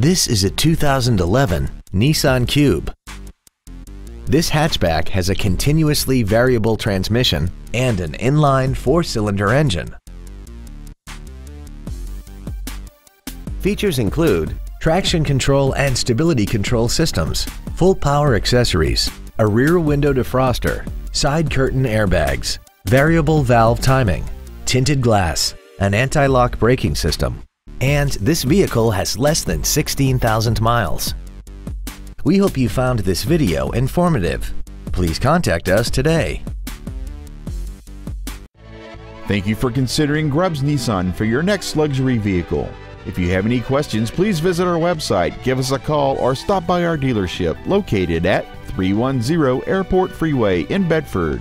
This is a 2011 Nissan Cube. This hatchback has a continuously variable transmission and an inline four-cylinder engine. Features include traction control and stability control systems, full power accessories, a rear window defroster, side curtain airbags, variable valve timing, tinted glass, an anti-lock braking system, and this vehicle has less than 16,000 miles. We hope you found this video informative. Please contact us today. Thank you for considering Grubbs Nissan for your next luxury vehicle. If you have any questions, please visit our website, give us a call, or stop by our dealership located at 310 Airport Freeway in Bedford.